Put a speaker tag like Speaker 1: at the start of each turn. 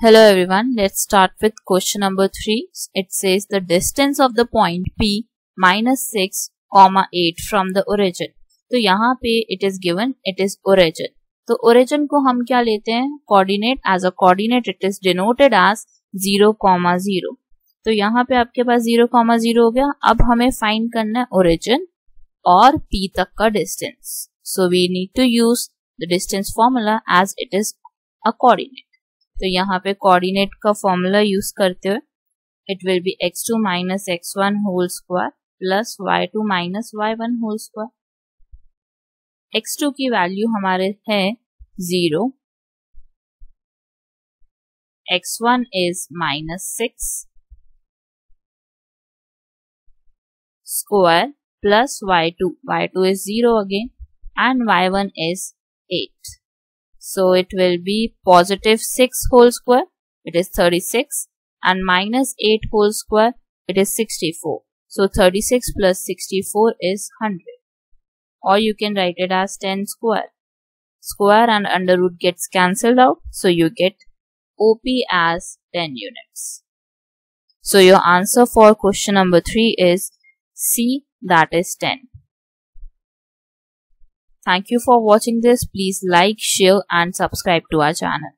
Speaker 1: Hello everyone, let's start with question number 3. It says the distance of the point P minus 6 comma 8 from the origin. तो यहाँ पे it is given it is origin. तो origin को हम क्या लेते हैं coordinate as a coordinate it is denoted as 0 comma 0. तो यहाँ पे आपके पास 0 comma 0 हो गया अब हमें फाइंड करना है origin और P तक का distance. So we need to use the distance formula as it is a coordinate. तो यहाँ पे कोऑर्डिनेट का फॉर्मूला यूज़ करते हुए it will be x two minus x one whole square plus y two minus y one whole square x two की value हमारे है zero x one is minus six square plus y2 y2 is 0 again and y1 is 8 So it will be positive 6 whole square, it is 36 and minus 8 whole square, it is 64. So 36 plus 64 is 100 or you can write it as 10 square. Square and under root gets cancelled out so you get OP as 10 units. So your answer for question number 3 is C that is 10. Thank you for watching this. Please like, share and subscribe to our channel.